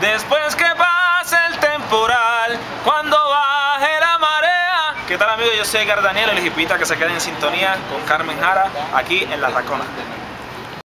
Después que pase el temporal, cuando baje la marea. ¿Qué tal amigos? Yo soy Edgar Daniel, el hipita que se queda en sintonía con Carmen Jara aquí en La Racona.